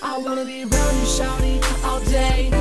I wanna be around you, shawty, all day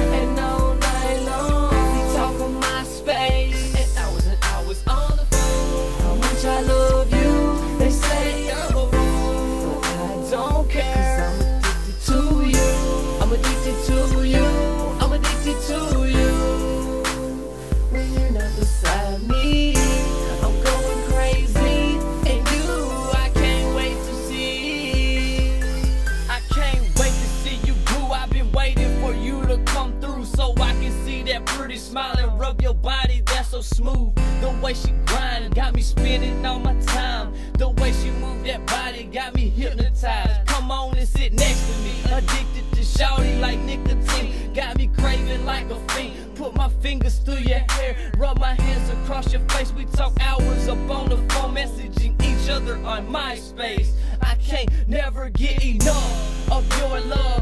body that's so smooth. The way she grind got me spending all my time. The way she move that body got me hypnotized. Come on and sit next to me. Addicted to shawty like nicotine. Got me craving like a fiend. Put my fingers through your hair, rub my hands across your face. We talk hours up on the phone, messaging each other on MySpace. I can't never get enough of your love.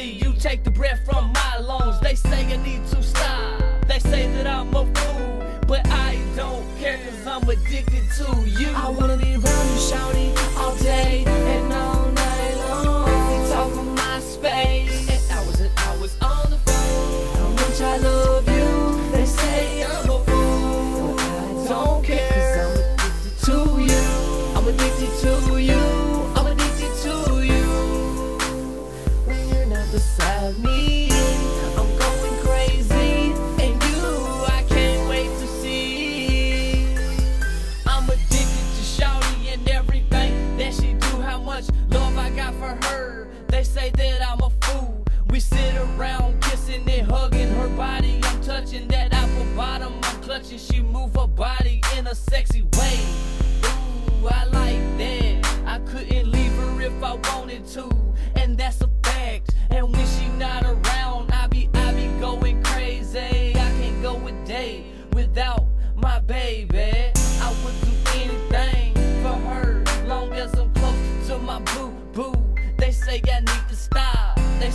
Sexy. You take the breath from my lungs. They say I need to stop. They say that I'm a fool. But I don't care cause I'm addicted to you. I wanna be around you, shawty, all day say that I'm a fool. We sit around kissing and hugging her body. I'm touching that apple bottom. I'm clutching. She move her body in a sexy way. Ooh, I like that. I couldn't leave her if I wanted to,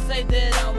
say that I'm